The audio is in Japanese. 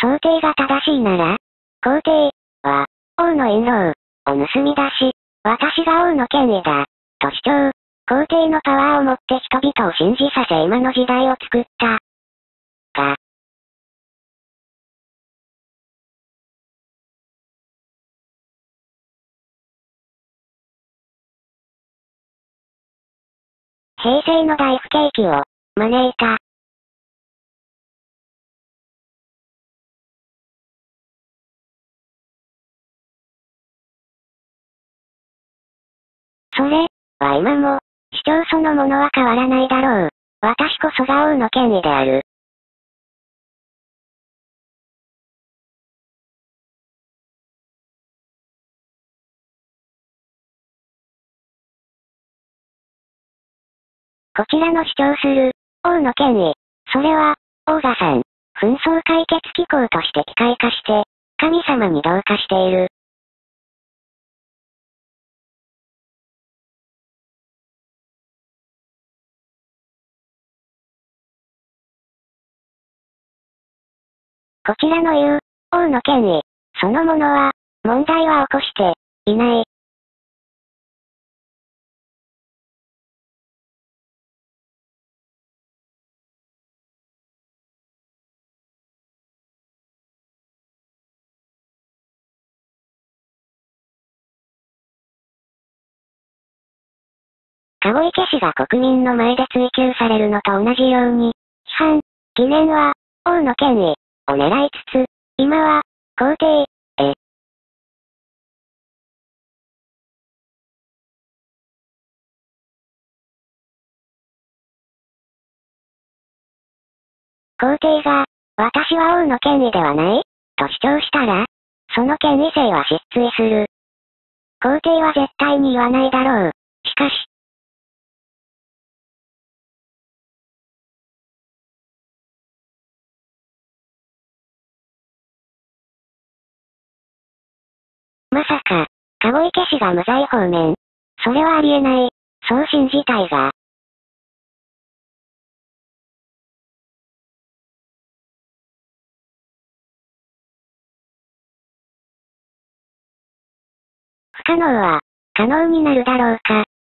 想定が正しいなら、皇帝は、王の印籠を盗み出し、私が王の権威だ、と主張。皇帝のパワーを持って人々を信じさせ今の時代を作った。が、平成の大不景気を招いた。それは今も主張そのものは変わらないだろう。私こそが王の権威である。こちらの主張する、王の権威。それは、王座さん、紛争解決機構として機械化して、神様に同化している。こちらの言う、王の権威、そのものは、問題は起こして、いない。籠池氏が国民の前で追及されるのと同じように、批判、疑念は、王の権威、を狙いつつ、今は、皇帝、へ。皇帝が、私は王の権威ではないと主張したら、その権威性は失墜する。皇帝は絶対に言わないだろう。まさか、籠池氏が無罪方面。それはありえない。そう信じたいが。不可能は、可能になるだろうか。